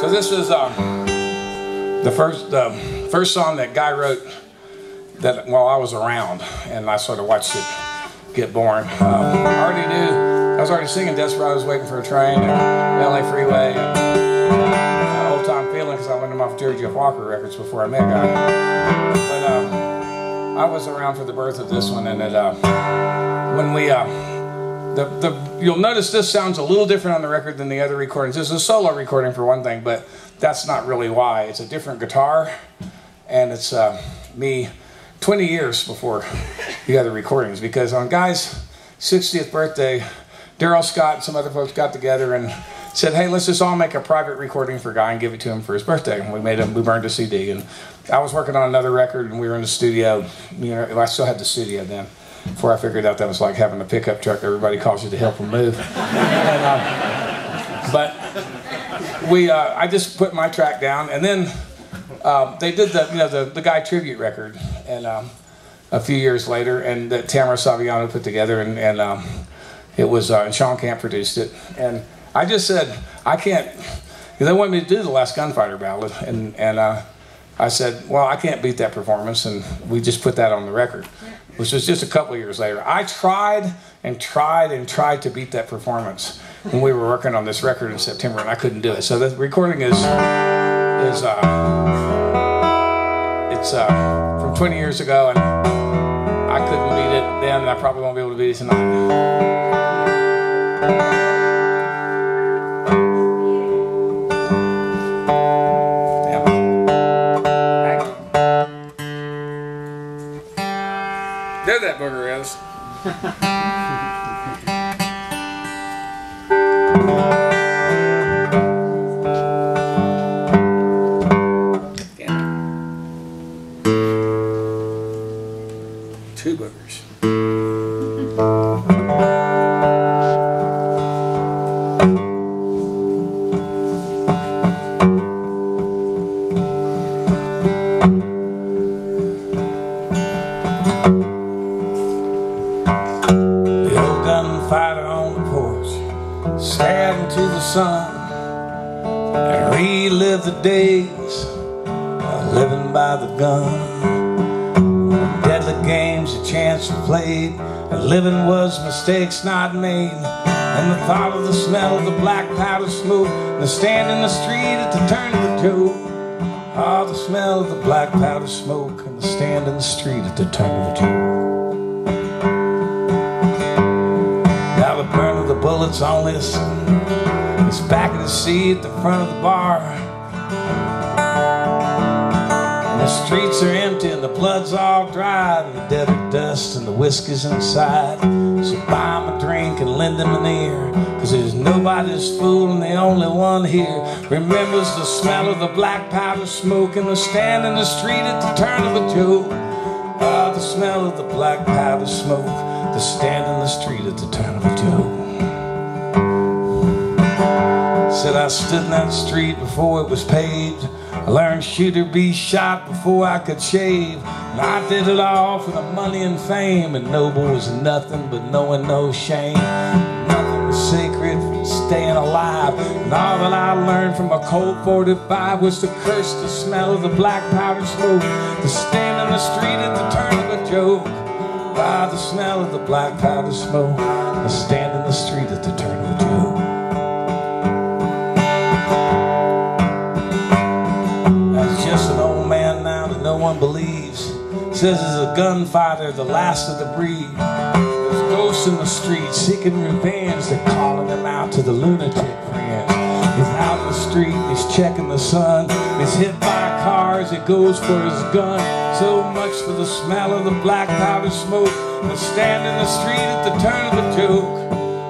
So this was um, the first uh, first song that Guy wrote that while I was around, and I sort of watched it get born. Um, I already knew I was already singing "Desperados Waiting for a Train" and "LA Freeway." And, uh, old time feeling because I went them off Jerry Jeff Walker records before I met Guy. But uh, I was around for the birth of this one, and it, uh, when we uh, the, the, you'll notice this sounds a little different on the record than the other recordings. This is a solo recording for one thing, but that's not really why. It's a different guitar, and it's uh, me 20 years before the other recordings. Because on Guy's 60th birthday, Darrell Scott and some other folks got together and said, "Hey, let's just all make a private recording for Guy and give it to him for his birthday." And we made him. We burned a CD, and I was working on another record, and we were in the studio. You know, I still had the studio then before I figured out that was like having a pickup truck. Everybody calls you to help them move. and, uh, but we, uh, I just put my track down, and then um, they did the, you know, the, the Guy tribute record, and um, a few years later, and that Tamara Saviano put together, and, and um, it was, uh, and Shawn Camp produced it, and I just said I can't. They wanted me to do the last gunfighter ballad, and and uh, I said, well, I can't beat that performance, and we just put that on the record which was just a couple years later. I tried and tried and tried to beat that performance when we were working on this record in September, and I couldn't do it. So the recording is is uh, it's uh, from 20 years ago, and I couldn't beat it then, and I probably won't be able to beat it tonight. There that booger is. Two boogers. Old gunfighter on the porch stared into the sun and relive the days of living by the gun. Deadly games a chance to play, and living was mistakes not made. And the thought of the smell of the black powder smoke, and the stand in the street at the turn of the two. Ah, the smell of the black powder smoke, and the stand in the street at the turn of the toe. Bullets on this It's back of the seat at the front of the bar. And the streets are empty and the blood's all dry. And the desert dust and the whiskey's inside. So buy him a drink and lend him an ear. Cause there's nobody's fool and the only one here. Remembers the smell of the black powder smoke And the stand in the street at the turn of a joke. Ah, the smell of the black powder smoke. The stand in the street at the turn of a joke I stood in that street before it was paved. I learned shooter be shot before I could shave. And I did it all for the money and fame And noble was nothing but knowing no shame. Nothing was sacred from staying alive. And all that I learned from a Colt 45 Was to curse the smell of the black powder smoke. To stand in the street at the turn of a joke. By the smell of the black powder smoke To stand in the street at the turn of a joke believes. Says he's a gunfighter, the last of the breed. There's ghosts in the streets seeking revenge. They're calling him out to the lunatic friends. He's out in the street, he's checking the sun. He's hit by cars, he goes for his gun. So much for the smell of the black powder smoke. The stand in the street at the turn of a joke.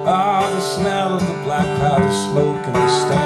Ah, the smell of the black powder smoke and the stand